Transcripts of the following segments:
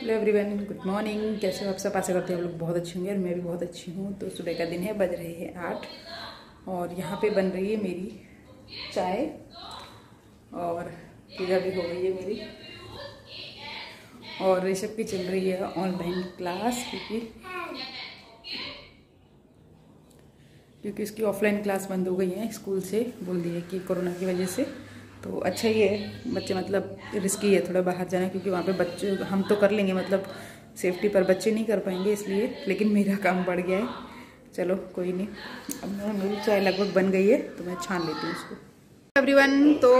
Hello everyone good morning कैसे हो आप सब? आशा करते हैं आप लोग बहुत अच्छे होंगे और मैं भी बहुत अच्छी हूँ। तो सुबह का दिन है, बज रहे हैं आठ। और यहाँ पे बन रही है मेरी चाय। और पूजा भी हो गई है मेरी। और ऋषभ की चल रही है ऑनलाइन क्लास क्योंकि क्योंकि उसकी ऑफलाइन क्लास बंद हो गई है स्कूल से। बोल दिए कि कोरोना की वजह से। तो अच्छा ही है बच्चे मतलब रिस्की है थोड़ा बाहर जाना क्योंकि वहाँ पे बच्चे, हम तो कर लेंगे मतलब सेफ्टी पर बच्चे नहीं कर पाएँगे इसलिए, लेकिन मेरा काम बढ़ गया है। चलो, कोई नहीं। अब मेरी चाय लगभग बन गई है तो मैं छान लेती हूँ उसको। एवरीवन तो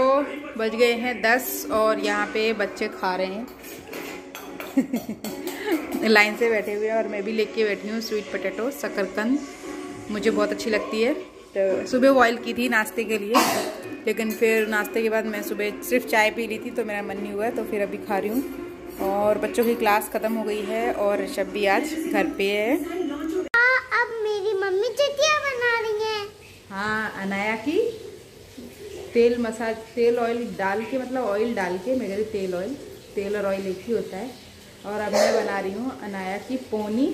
बज गए हैं दस और यहाँ पे बच्चे खा रहे हैं। लाइन से बैठे हुए हैं और मैं भी लेके बैठी हूँ स्वीट पोटैटो शकरकंद। मुझे बहुत अच्छी लगती है। तो सुबह बॉयल की थी नाश्ते के लिए। लेकिन फिर नाश्ते के बाद मैं सुबह सिर्फ़ चाय पी ली थी तो मेरा मन नहीं हुआ तो फिर अभी खा रही हूँ। और बच्चों की क्लास ख़त्म हो गई है और ऋषभ भी आज घर पे है। हाँ, अब मेरी मम्मी चटिया बना रही है। हाँ अनाया की तेल मसाज तेल ऑयल डाल के मतलब ऑयल डाल के मैं कहती तेल ऑयल तेल और ऑयल एक ही होता है। और अब मैं बना रही हूँ अनाया की पोनी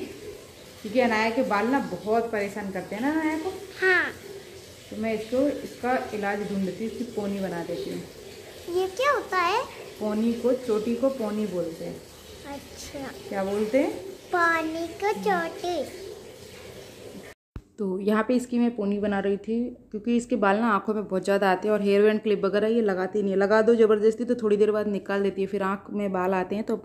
क्योंकि अनाया के बाल ना बहुत परेशान करते हैं ना अनाया को। हाँ तो मैं इसको इसका इलाज ढूंढती हूँ इसकी पोनी बना देती हूँ। ये क्या होता है? पोनी को चोटी को पोनी बोलते हैं। अच्छा। क्या बोलते हैं? पानी को चोटी। तो यहाँ पे इसकी मैं पोनी बना रही थी क्योंकि इसके बाल ना आँखों में बहुत ज़्यादा आते हैं और हेयर बैंड क्लिप वगैरह ये लगाती नहीं है। लगा दो ज़बरदस्ती तो थोड़ी देर बाद निकाल देती है फिर आँख में बाल आते हैं तो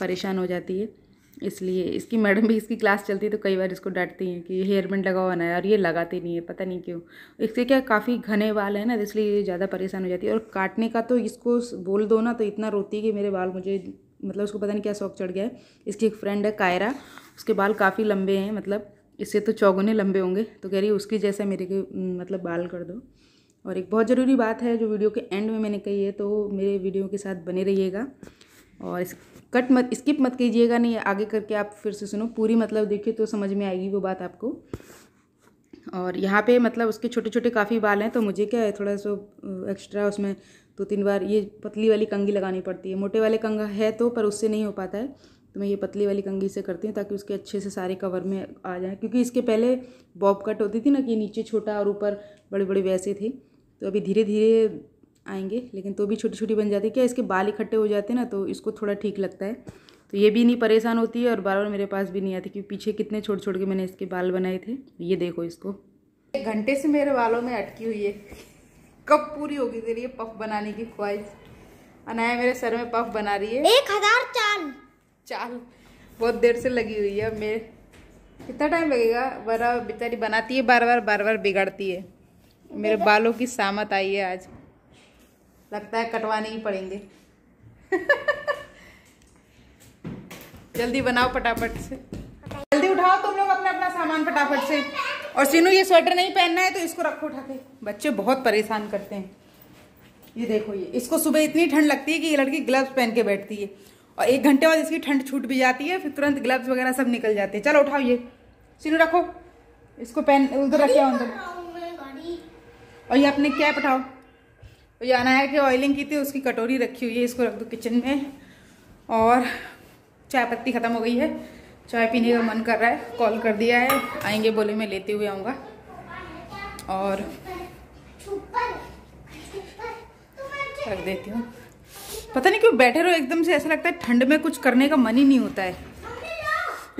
परेशान हो जाती है। इसलिए इसकी मैडम भी इसकी क्लास चलती है तो कई बार इसको डांटती हैं कि हेयर बैंड लगा हुआ ना है और ये लगाती नहीं है, पता नहीं क्यों। इससे क्या काफ़ी घने बाल है ना, इसलिए ये ज़्यादा परेशान हो जाती है। और काटने का तो इसको बोल दो ना तो इतना रोती है कि मेरे बाल मुझे मतलब उसको पता नहीं क्या शौक चढ़ गया है। इसकी एक फ्रेंड है, कायरा, उसके बाल काफ़ी लंबे हैं मतलब इससे तो चौगुने लंबे होंगे। तो कह रही उसकी जैसा मेरे के मतलब बाल कर दो। और एक बहुत ज़रूरी बात है, जो वीडियो के एंड में मैंने कही है तो मेरे वीडियो के साथ बने रहिएगा। और इस कट मत, स्किप मत कीजिएगा, नहीं, आगे करके आप फिर से सुनो। पूरी मतलब देखिए तो समझ में आएगी वो बात आपको। और यहाँ पे मतलब उसके छोटे छोटे काफ़ी बाल हैं तो मुझे क्या है, थोड़ा सा एक्स्ट्रा उसमें दो तीन बार ये पतली वाली कंगी लगानी पड़ती है। मोटे वाले कंगा है तो पर उससे नहीं हो पाता है। तो मैं ये पतली वाली कंगी से करती हूँ, ताकि उसके अच्छे से सारे कवर में आ जाए। क्योंकि इसके पहले बॉब कट होती थी ना, कि नीचे छोटा और ऊपर बड़े बड़े वैसे थे। तो अभी धीरे धीरे आएँगे लेकिन तो भी छोटी छोटी बन जाती है। क्या इसके बाल इकट्ठे हो जाते हैं ना तो इसको थोड़ा ठीक लगता है। तो ये भी नहीं परेशान होती है और बार बार मेरे पास भी नहीं आती क्योंकि पीछे कितने छोटे छोटे के मैंने इसके बाल बनाए थे। ये देखो इसको। एक घंटे से मेरे बालों में अटकी हुई है। कब पूरी होगी तेरी ये पफ बनाने की ख्वाहिश? अनाया मेरे सर में पफ बना रही है। एक हज़ार चाल। चाल। बहुत देर से लगी हुई है मेरे। कितना टाइम लगेगा? बड़ा बेचारी बनाती है बार बार बार बार बिगाड़ती है। मेरे बालों की सामत आई है आज। लगता है कटवाने ही पड़ेंगे। जल्दी बनाओ फटाफट से। जल्दी उठाओ तुम लोग अपना अपना सामान फटाफट से। और सीनू, ये स्वेटर नहीं पहनना है तो इसको रखो उठा के। बच्चे बहुत परेशान करते हैं। ये देखो ये, इसको सुबह इतनी ठंड लगती है कि ये लड़की ग्लव्स पहन के बैठती है। और एक घंटे बाद इसकी ठंड छूट भी जाती है, फिर तुरंत ग्लव्स वगैरह सब निकल जाते हैं। चलो उठाओ ये। सीनू, रखो। इसको पहन, उधर रखे अंदर। और ये अपने कैप उठाओ ये अनाया की ऑयलिंग की थी उसकी कटोरी रखी हुई है इसको रख दो किचन में। और चाय पत्ती ख़त्म हो गई है। चाय पीने का मन कर रहा है कॉल कर दिया है। आएँगे बोले मैं लेते हुए आऊँगा। और रख देती हूँ। पता नहीं क्यों बैठे रहो एकदम से ऐसा लगता है ठंड में कुछ करने का मन ही नहीं होता है।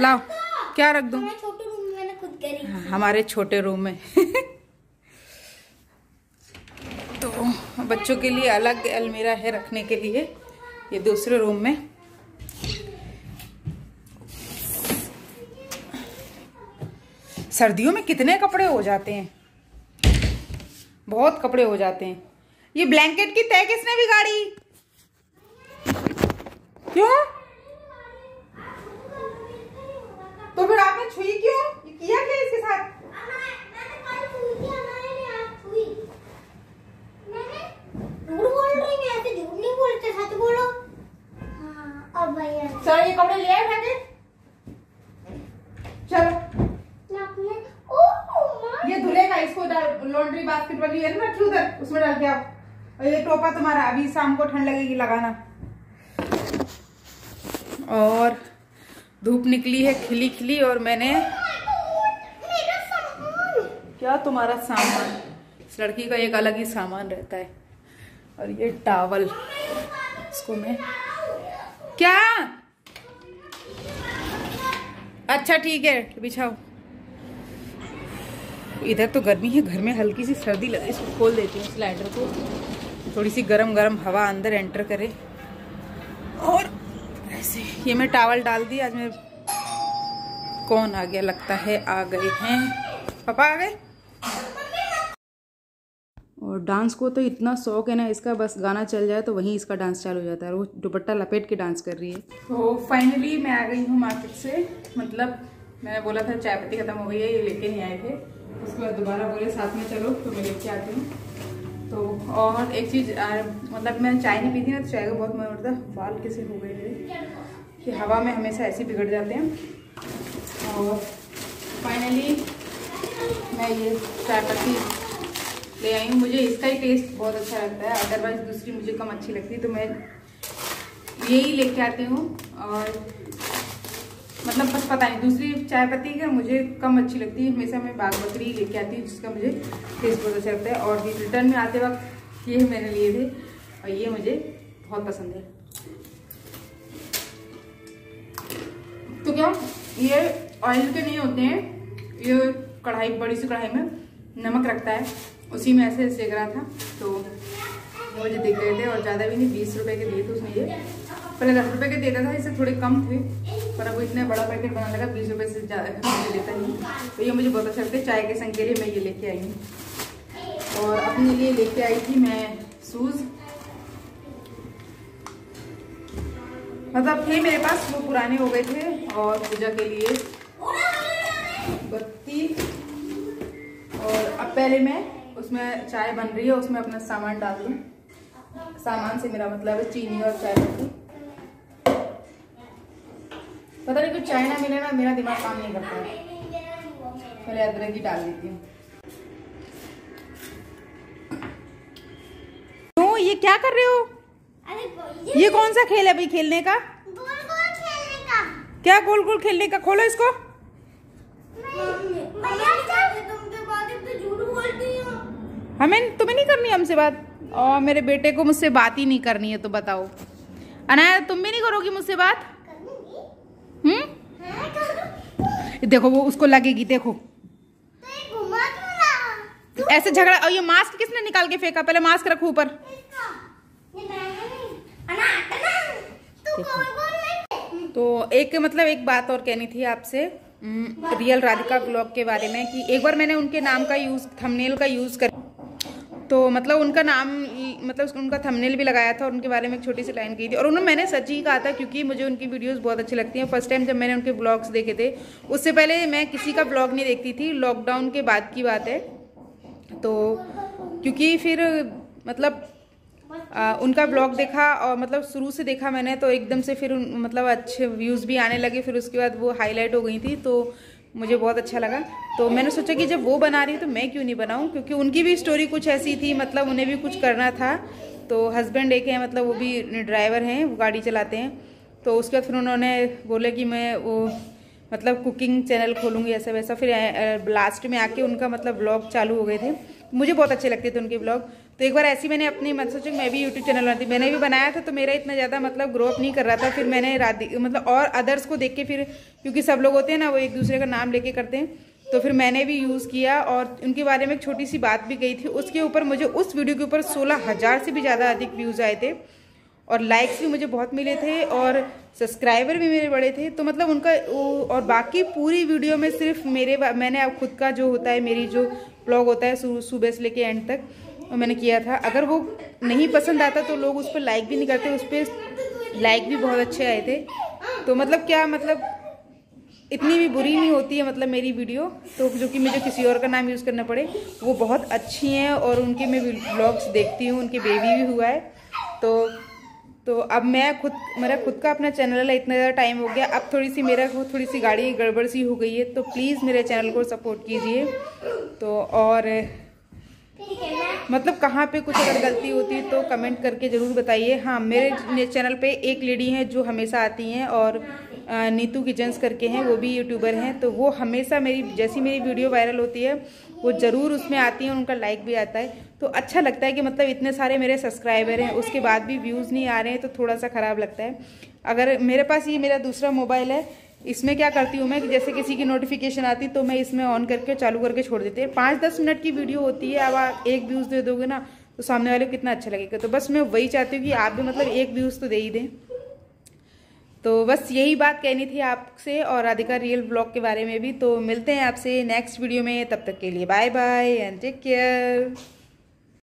लाओ क्या रख दो? हमारे छोटे रूम में तो बच्चों के लिए अलग अलमीरा है रखने के लिए, ये दूसरे रूम में। सर्दियों में कितने कपड़े हो जाते हैं? बहुत कपड़े हो जाते हैं। ये ब्लैंकेट की तय किसने बिगाड़ी? क्यों? तो फिर आपने छुई क्यों? किया क्या इसके साथ? चलो ये कपड़े ले आए के चलो। ये धुलेगा इसको लॉन्ड्री बास्केट वाली है ना उधर उसमें डाल के आओ और ये टोपा तुम्हारा अभी शाम को ठंड लगेगी लगाना। और धूप निकली है खिली खिली और मैंने क्या तुम्हारा सामान? इस लड़की का एक अलग ही सामान रहता है। और ये टावल। इसको मैं क्या? अच्छा ठीक है, बिछाओ। इधर तो गर्मी है, घर में हल्की सी सर्दी लग इसको खोल देती हूँ स्लाइडर को। थोड़ी सी गरम गरम हवा अंदर एंटर करे। और ऐसे, ये मैं टावल डाल दी, आज मैं कौन आ गया, लगता है आ गए हैं। पापा आ गए? और डांस को तो इतना शौक है ना, इसका बस गाना चल जाए तो वहीं इसका डांस चालू हो जाता है। वो दुपट्टा लपेट के डांस कर रही है। तो फाइनली मैं आ गई हूँ मार्केट से। मतलब मैंने बोला था चाय पत्ती खत्म हो गई है, ये लेके नहीं आए थे। उसके बाद दोबारा बोले, साथ में चलो तो मैं लेके आती हूँ। तो और एक चीज़ मतलब मैं चाय नहीं पीती ना तो चाय का बहुत मन है। बाल कैसे हो गए मेरे, कि हवा में हमेशा ऐसे बिगड़ जाते हैं। और फाइनली मैं ये चाय पत्ती ले आई हूँ। मुझे इसका ही टेस्ट बहुत अच्छा लगता है। अदरवाइज़ दूसरी मुझे कम अच्छी लगती तो मैं यही लेके आती हूँ और मतलब बस पता नहीं, दूसरी चाय पत्ती का मुझे कम अच्छी लगती है। हमेशा मैं बाग बकरी ही लेके आती हूँ, जिसका मुझे टेस्ट बहुत अच्छा लगता है। और भी रिटर्न में आते वक्त ये मैंने लिए थे और ये मुझे बहुत पसंद है। तो क्या, ये ऑयल के नहीं होते हैं। ये कढ़ाई, बड़ी सी कढ़ाई में नमक रखता है। उसी में ऐसे सेक रहा था तो वो मुझे दिख रहे थे और ज़्यादा भी नहीं, बीस रुपए के दिए थे उसने ये। पहले दस रुपए के देता था, इससे थोड़े कम थे, पर अब इतने बड़ा पैकेट बना लगा, बीस रुपए से ज़्यादा मुझे देता नहीं। तो ये मुझे बहुत अच्छा लगता है, चाय के संग के लिए मैं ये लेके आई हूँ। और अपने लिए लेके आई थी मैं शूज़। मतलब थे मेरे पास वो पुराने हो गए थे और पूजा के लिए बत्ती। और अब पहले मैं उसमें चाय बन रही है उसमें अपना सामान डाल दूँ। सामान से मेरा मतलब है चीनी और चाय पत्ती पता नहीं कुछ चाय ना मिले ना मेरा दिमाग काम नहीं करता। है पहले अदरक ही डाल देती हूँ। तो ये क्या कर रहे हो? अरे ये कौन सा खेल है भाई खेलने का? गोल गोल खेलने का। क्या गोल गोल खेलने का? खोलो इसको। हमें तुम्हें नहीं करनी हमसे बात? और मेरे बेटे को मुझसे बात ही नहीं करनी है तो बताओ। अनाया तुम भी नहीं करोगी मुझसे बात? हम्म? देखो वो उसको लगेगी देखो। ऐसे झगड़ा और ये मास्क किसने निकाल के फेंका? पहले मास्क रखो ऊपर। तो एक मतलब एक बात और कहनी थी आपसे रियल राधिका ब्लॉग के बारे में कि एक बार मैंने उनके नाम का यूज़ थंबनेल का यूज़ कर तो मतलब उनका नाम मतलब उनका थंबनेल भी लगाया था और उनके बारे में एक छोटी सी लाइन की थी। और उन्होंने मैंने सच ही कहा था क्योंकि मुझे उनकी वीडियोस बहुत अच्छी लगती हैं। फ़र्स्ट टाइम जब मैंने उनके ब्लॉग्स देखे थे उससे पहले मैं किसी का ब्लॉग नहीं देखती थी। लॉकडाउन के बाद की बात है। तो क्योंकि फिर मतलब आ, उनका ब्लॉग देखा और मतलब शुरू से देखा मैंने तो एकदम से फिर मतलब अच्छे व्यूज़ भी आने लगे। फिर उसके बाद वो हाईलाइट हो गई थी। तो मुझे बहुत अच्छा लगा। तो मैंने सोचा कि जब वो बना रही तो मैं क्यों नहीं बनाऊँ? क्योंकि उनकी भी स्टोरी कुछ ऐसी थी मतलब उन्हें भी कुछ करना था। तो हस्बैंड एक हैं मतलब वो भी ड्राइवर हैं, वो गाड़ी चलाते हैं। तो उसके बाद फिर उन्होंने बोले कि मैं वो मतलब कुकिंग चैनल खोलूँगी, ऐसा वैसा। फिर लास्ट में आके उनका मतलब ब्लॉग चालू हो गए थे। मुझे बहुत अच्छे लगते थे उनके ब्लॉग तो एक बार ऐसी मैंने अपनी मतलब सोचा मैं भी यूट्यूब चैनल बनाती। मैंने भी बनाया था तो मेरा इतना ज़्यादा मतलब ग्रो अप नहीं कर रहा था। फिर मैंने राधि मतलब और अदर्स को देख के फिर, क्योंकि सब लोग होते हैं ना, वो एक दूसरे का नाम लेके करते हैं। तो फिर मैंने भी यूज़ किया और उनके बारे में एक छोटी सी बात भी गई थी। उसके ऊपर मुझे, उस वीडियो के ऊपर सोलह हज़ार से भी ज़्यादा अधिक व्यूज़ आए थे और लाइक्स भी मुझे बहुत मिले थे और सब्सक्राइबर भी मेरे बड़े थे। तो मतलब उनका और बाकी पूरी वीडियो में सिर्फ़ मेरे मैंने अब खुद का जो होता है, मेरी जो ब्लॉग होता है सुबह से लेके एंड तक मैंने किया था। अगर वो नहीं पसंद आता तो लोग उस पर लाइक भी नहीं करते, उस पर लाइक भी बहुत अच्छे आए थे। तो मतलब क्या मतलब इतनी भी बुरी नहीं होती है मतलब मेरी वीडियो। तो जो कि मुझे किसी और का नाम यूज़ करना पड़े, वो बहुत अच्छी हैं और उनके मैं ब्लॉग्स देखती हूँ, उनके बेबी भी हुआ है। तो तो अब मैं खुद, मेरा खुद का अपना चैनल है, इतना ज़्यादा टाइम हो गया। अब थोड़ी सी मेरा थोड़ी सी गाड़ी गड़बड़ सी हो गई है तो प्लीज़ मेरे चैनल को सपोर्ट कीजिए। तो और मतलब कहाँ पे कुछ अगर गलती होती है तो कमेंट करके ज़रूर बताइए। हाँ मेरे चैनल पे एक लेडी हैं जो हमेशा आती हैं और नीतू किचन्स करके हैं, वो भी यूट्यूबर हैं। तो वो हमेशा मेरी, जैसी मेरी वीडियो वायरल होती है, वो ज़रूर उसमें आती हैं उनका लाइक भी आता है। तो अच्छा लगता है कि मतलब इतने सारे मेरे सब्सक्राइबर हैं, उसके बाद भी व्यूज़ नहीं आ रहे हैं तो थोड़ा सा ख़राब लगता है। अगर मेरे पास ये मेरा दूसरा मोबाइल है इसमें क्या करती हूँ मैं कि जैसे किसी की नोटिफिकेशन आती तो मैं इसमें ऑन करके चालू करके छोड़ देती है। पाँच दस मिनट की वीडियो होती है, अब आप एक व्यूज़ दे दोगे ना तो सामने वाले को कितना अच्छा लगेगा। तो बस मैं वही चाहती हूँ कि आप भी मतलब एक व्यूज़ तो दे ही दें। तो बस यही बात कहनी थी आपसे और राधिका रियल ब्लॉग के बारे में भी। तो मिलते हैं आपसे नेक्स्ट वीडियो में, तब तक के लिए bye bye and take care